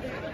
Gracias.